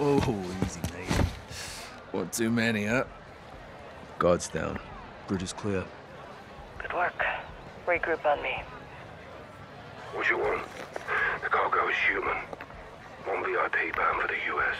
Oh, easy, mate. One too many, huh? Guards down. Bridge is clear. Good work. Regroup on me. What you want? The cargo is human. One VIP bound for the US.